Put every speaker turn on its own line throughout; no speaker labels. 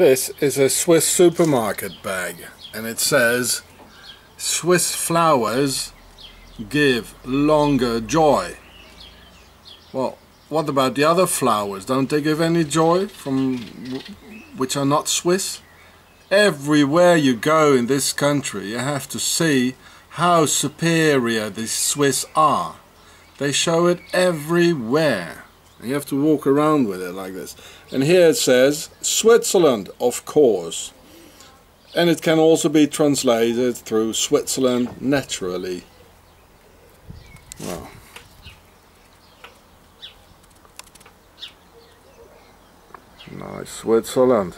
This is a Swiss supermarket bag and it says Swiss flowers give longer joy. Well, what about the other flowers? Don't they give any joy from which are not Swiss? Everywhere you go in this country you have to see how superior the Swiss are. They show it everywhere. You have to walk around with it like this. And here it says Switzerland, of course. And it can also be translated through Switzerland naturally. Well. Nice Switzerland,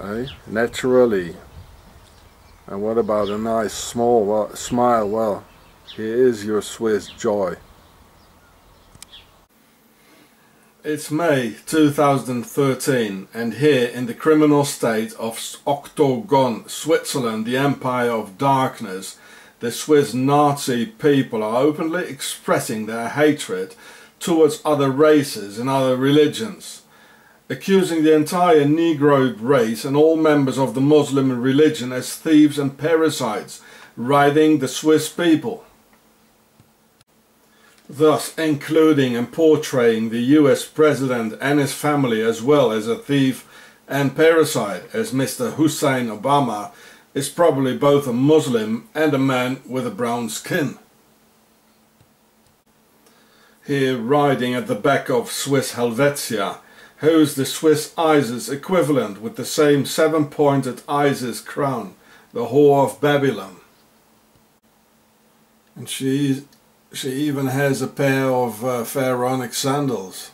eh? Naturally. And what about a nice small smile? Well, here is your Swiss joy. It's May 2013 and here in the criminal state of Octogon, Switzerland, the Empire of Darkness, the Swiss Nazi people are openly expressing their hatred towards other races and other religions, accusing the entire Negroid race and all members of the Muslim religion as thieves and parasites, riding the Swiss people thus including and portraying the US president and his family as well as a thief and parasite as Mr. Hussein Obama is probably both a Muslim and a man with a brown skin. Here riding at the back of Swiss Helvetia, who's the Swiss Isis equivalent with the same seven-pointed Isis crown, the whore of Babylon. And she's she even has a pair of uh, pharaonic sandals.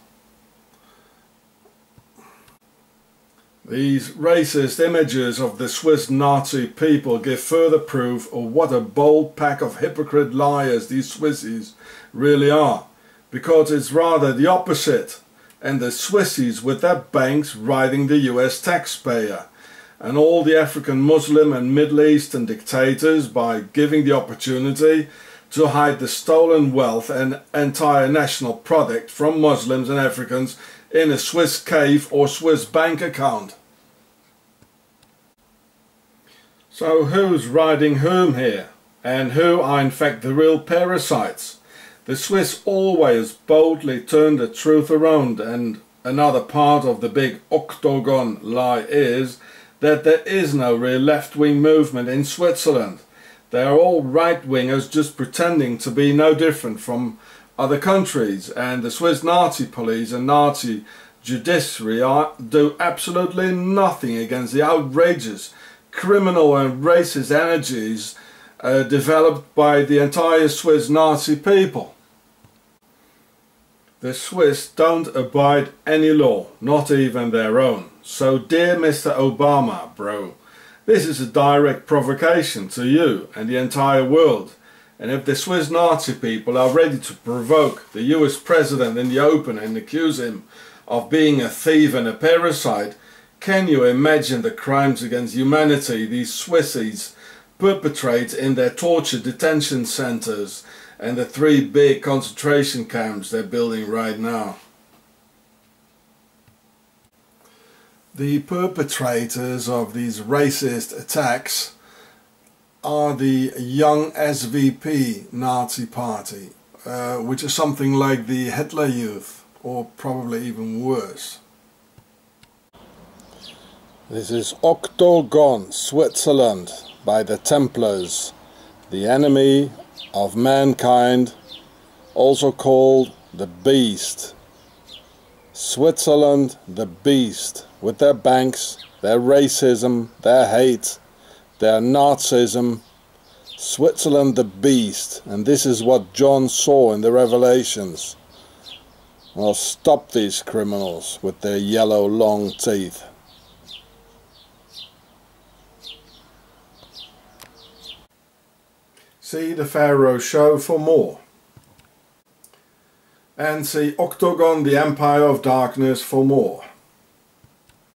These racist images of the Swiss Nazi people give further proof of what a bold pack of hypocrite liars these Swissies really are, because it's rather the opposite, and the Swissies with their banks riding the US taxpayer, and all the African Muslim and Middle Eastern dictators by giving the opportunity to hide the stolen wealth and entire national product from Muslims and Africans in a Swiss cave or Swiss bank account. So who's riding whom here? And who are in fact the real parasites? The Swiss always boldly turn the truth around and another part of the big octogon lie is that there is no real left-wing movement in Switzerland. They are all right-wingers just pretending to be no different from other countries and the Swiss Nazi police and Nazi judiciary are, do absolutely nothing against the outrageous criminal and racist energies uh, developed by the entire Swiss Nazi people. The Swiss don't abide any law, not even their own. So dear Mr. Obama, bro, this is a direct provocation to you and the entire world. And if the Swiss Nazi people are ready to provoke the US president in the open and accuse him of being a thief and a parasite, can you imagine the crimes against humanity these Swissies perpetrate in their torture detention centers and the three big concentration camps they're building right now? The perpetrators of these racist attacks are the Young SVP Nazi Party, uh, which is something like the Hitler Youth, or probably even worse. This is Octogon, Switzerland, by the Templars, the enemy of mankind, also called the Beast. Switzerland, the Beast with their banks, their racism, their hate, their Nazism, Switzerland the beast, and this is what John saw in the Revelations. Well, stop these criminals with their yellow long teeth. See the Pharaoh show for more. And see Octogon the Empire of Darkness for more.